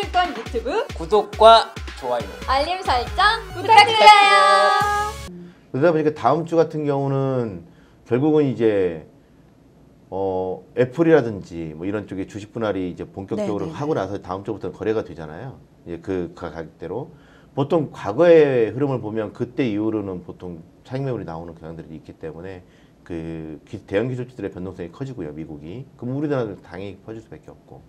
키움증권 유튜브 구독과 좋아요. 알림 설정 부탁드려요. 그러다 보니까 다음 주 같은 경우는 결국은 이제 어 애플이라든지 뭐 이런 쪽에 주식 분할이 이제 본격적으로 네, 네, 하고 나서 다음 주부터 거래가 되잖아요. 이제 그 가격대로 보통 과거의 흐름을 보면 그때 이후로는 보통 차익 매물이 나오는 경향들이 있기 때문에 그 기- 대형 기술주들의 변동성이 커지고요, 미국이. 그럼 우리나라도 당연히 퍼질 수밖에 없고.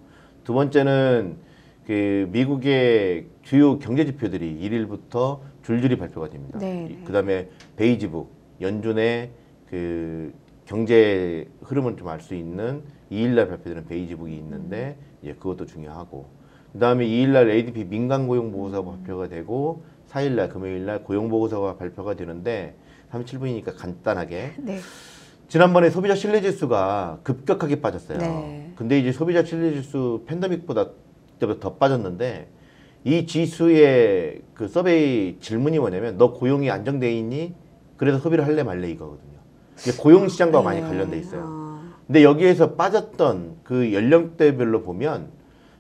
두 번째는 그 미국의 주요 경제 지표들이 1일부터 줄줄이 발표가 됩니다. 네, 네. 그다음에 베이지북 연준의 그 경제 흐름을 좀 알 수 있는 2일날 발표되는 베이지북이 있는데 예, 그것도 중요하고 그다음에 2일날 ADP 민간 고용 보고서 가 발표가 되고 4일날 금요일날 고용 보고서가 발표가 되는데 37분이니까 간단하게 네. 지난번에 소비자 신뢰 지수가 급격하게 빠졌어요. 네. 근데 이제 소비자 신뢰 지수 팬데믹보다 때보다 더 빠졌는데 이 지수의 그 서베이 질문이 뭐냐면 너 고용이 안정돼 있니? 그래서 소비를 할래 말래 이거거든요. 이게 고용 시장과 많이 네. 관련돼 있어요. 아, 근데 여기에서 빠졌던 그 연령대별로 보면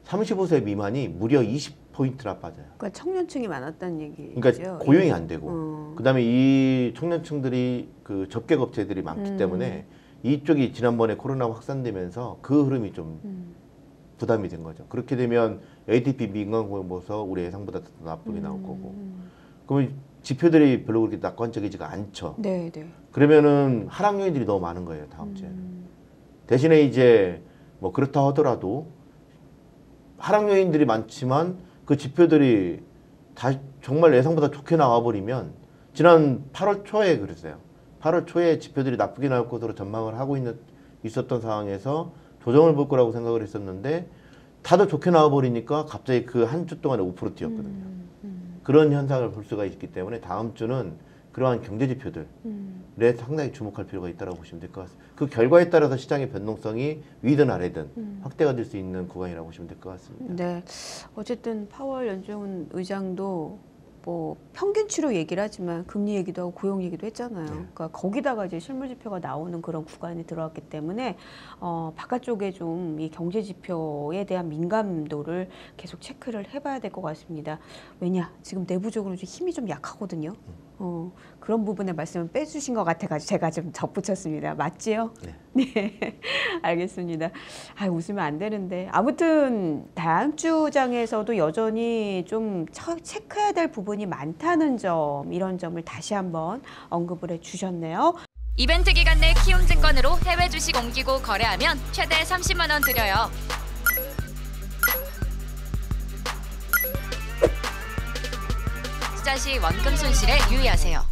35세 미만이 무려 20포인트나 빠져요. 그러니까 청년층이 많았다는 얘기죠. 그러니까 고용이 안 되고 어. 그다음에 이 청년층들이 그 접객 업체들이 많기 음. 때문에 이쪽이 지난번에 코로나 확산되면서 그 흐름이 좀 음. 부담이 된 거죠. 그렇게 되면 ADP 민간 고용 보고서 우리 예상보다 더 나쁘게 나올 거고 음. 그러면 지표들이 별로 그렇게 낙관적이지가 않죠. 네, 네. 그러면은 하락 요인들이 너무 많은 거예요 다음 주에. 음. 대신에 이제 뭐 그렇다 하더라도 하락 요인들이 많지만 그 지표들이 다 정말 예상보다 좋게 나와버리면 지난 8월 초에 그랬어요. 8월 초에 지표들이 나쁘게 나올 것으로 전망을 하고 있는 있었던 상황에서 조정을 볼 거라고 생각을 했었는데 다들 좋게 나와버리니까 갑자기 그 한 주 동안에 5% 뛰었거든요. 음. 음. 그런 현상을 볼 수가 있기 때문에 다음 주는 그러한 경제 지표들 음. 에 상당히 주목할 필요가 있다고 보시면 될 것 같습니다. 그 결과에 따라서 시장의 변동성이 위든 아래든 음. 확대가 될 수 있는 구간이라고 보시면 될 것 같습니다. 네. 어쨌든 파월 연준 의장도 뭐 평균치로 얘기를 하지만 금리 얘기도 하고 고용 얘기도 했잖아요. 네. 그러니까 거기다가 이제 실물 지표가 나오는 그런 구간이 들어왔기 때문에 어 바깥쪽에 좀 이 경제 지표에 대한 민감도를 계속 체크를 해봐야 될 것 같습니다. 왜냐 지금 내부적으로 좀 힘이 좀 약하거든요. 어 그런 부분에 말씀을 빼주신 것 같아가지고 제가 좀 덧붙였습니다. 맞지요? 네, 알겠습니다. 아, 웃으면 안 되는데. 아무튼 다음 주장에서도 여전히 좀 처- 체크해야 될 부분이 많다는 점, 이런 점을 다시 한번 언급을 해 주셨네요. 이벤트 기간 내 키움 증권으로 해외 주식 옮기고 거래하면 최대 30만 원 드려요. 시 원금 손실에 유의하세요.